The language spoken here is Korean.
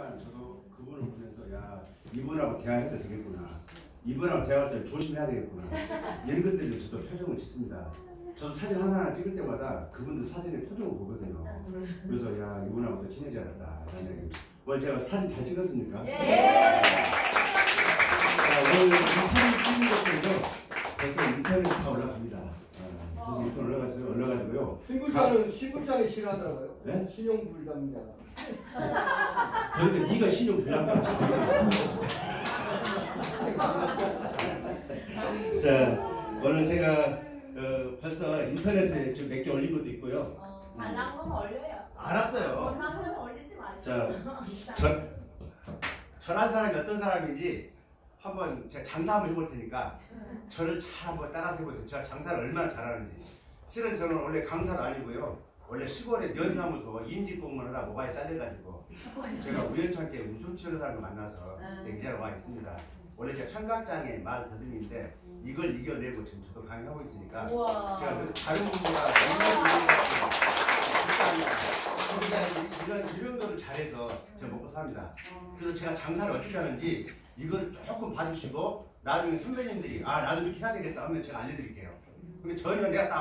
순간 저도 그분을 보면서 야 이분하고 대화해도 되겠구나. 이분하고 대화할 때 조심해야 되겠구나. 이런 것들을 저도 표정을 짓습니다. 저도 사진 하나하나 찍을 때마다 그분들 사진의 표정을 보거든요. 그래서 야 이분하고도 친해져야겠다. 라는 얘기. 오늘 제가 사진 잘 찍었습니까? 예. 자, 오늘 이 사진 찍은 것들도 벌써 인터넷에 다 올라갑니다. 어, 그래서 인터넷 올라갔어요. 올라가지고요. 신분자는 신분자는 싫어하더라고요. 네? 신용불감자. 그러니까 네가 신용 들어간 거 자, 오늘 제가 어, 벌써 인터넷에 지금 몇 개 올린 것도 있고요. 어, 잘 나온 거면 올려요. 알았어요. 원하면 올리지 마시고. 자, 저, 저란 사람이 어떤 사람인지 한번 제가 장사 한번 해볼 테니까 저를 잘 한번 따라서 해보세요. 제가 장사를 얼마나 잘하는지. 실은 저는 원래 강사도 아니고요. 원래 시골에 면사무소 인지공무원 하다 모바일 잘려가지고 제가 우연찮게 웃음치는 사람을 만나서 이 자리에 와 있습니다. 원래 제가 청각장애 말 더듬인데 이걸 이겨내고 지금 저도 강의하고 있으니까 우와. 제가 늘 다른 분보다 이런 이런 거를 잘해서 제가 먹고 삽니다. 그래서 제가 장사를 어떻게 하는지 이걸 조금 봐주시고 나중에 선배님들이 아 나도 이렇게 해야 되겠다 하면 제가 알려드릴게요. 근데 전혀 내가 딱